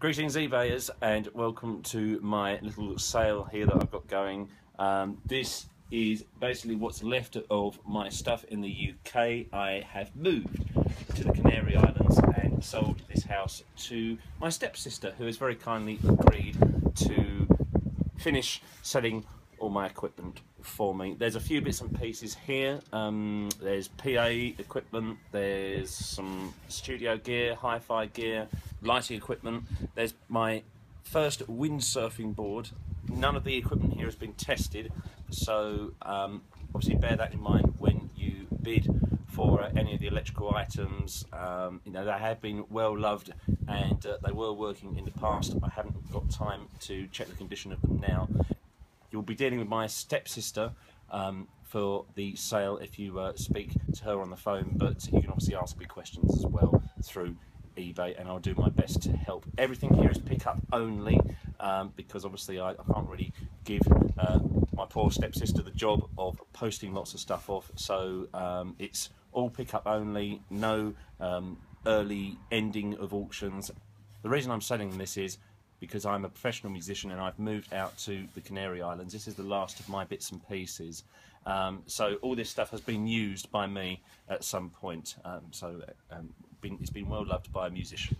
Greetings eBayers and welcome to my little sale here that I've got going. Um, this is basically what's left of my stuff in the UK. I have moved to the Canary Islands and sold this house to my stepsister who has very kindly agreed to finish selling all my equipment for me. There's a few bits and pieces here. Um, there's PA equipment, there's some studio gear, hi-fi gear, lighting equipment. There's my first windsurfing board. None of the equipment here has been tested, so um, obviously bear that in mind when you bid for uh, any of the electrical items. Um, you know, they have been well loved and uh, they were working in the past. I haven't got time to check the condition of them now. You'll be dealing with my stepsister um, for the sale if you uh, speak to her on the phone, but you can obviously ask me questions as well through eBay and I'll do my best to help. Everything here is pick up only um, because obviously I, I, can't really give uh, my poor stepsister the job of posting lots of stuff off, so um, it's all pick up only, no um, early ending of auctions. The reason I'm selling this is because I'm a professional musician and I've moved out to the Canary Islands. This is the last of my bits and pieces. Um, so all this stuff has been used by me at some point. Um, so um, been, it's been well loved by a musician.